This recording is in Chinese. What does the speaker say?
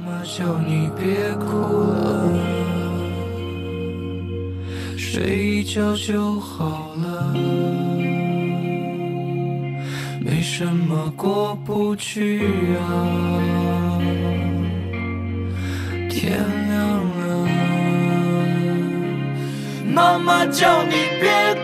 妈妈叫你别哭？了睡一觉就好了。没什么过不去啊。天亮了。妈妈叫你别